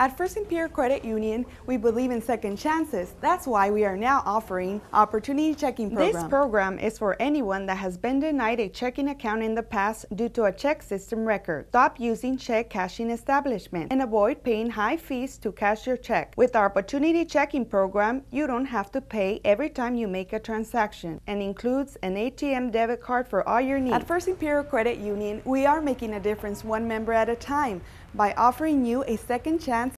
At First Imperial Credit Union, we believe in second chances. That's why we are now offering Opportunity Checking Program. This program is for anyone that has been denied a checking account in the past due to a check system record. Stop using check cashing establishment and avoid paying high fees to cash your check. With our Opportunity Checking Program, you don't have to pay every time you make a transaction and includes an ATM debit card for all your needs. At First Imperial Credit Union, we are making a difference one member at a time by offering you a second chance